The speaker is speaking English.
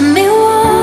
Let me warm.